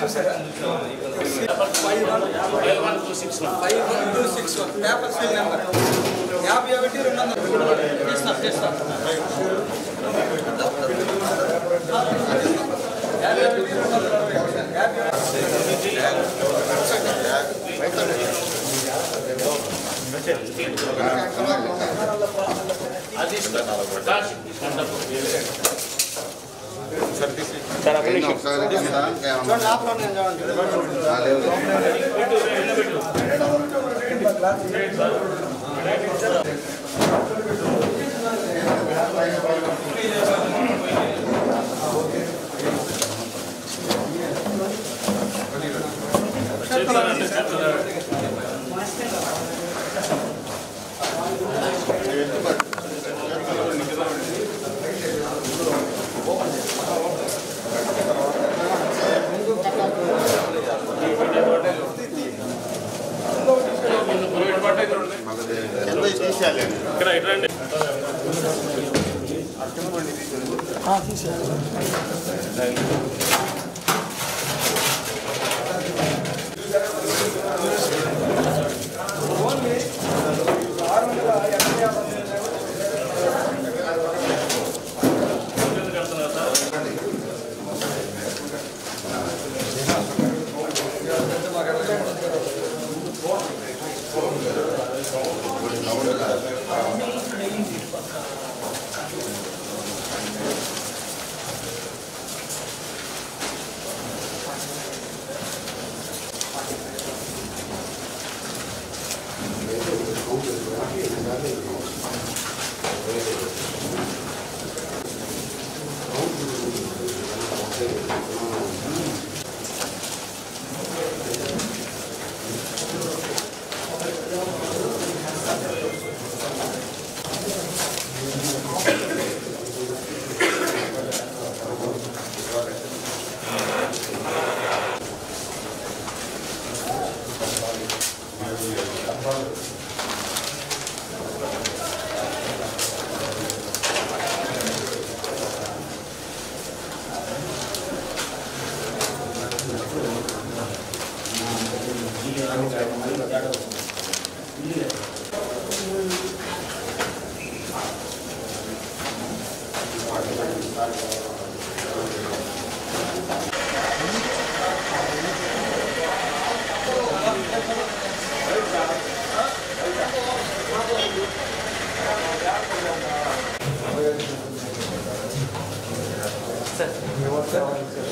చూసారా five one two six one paper seal number యాభై ఒకటి రెండు వందల చేస్తాం చేస్తాం యాభై ఒకటి రెండు వందల యాభై అది తీసుకుంటాం సార్ అప్లికేషన్ సార్ ఆప్ లోనే జాయిన్ చేయండి đây brothers. Kenapa dia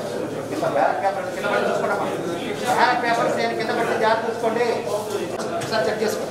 sudah? Kita bayar, kita kita papers నేను కింద పెట్టి జాగ్రత్త చూసుకోండి ఒకసారి చెక్ చేసుకోండి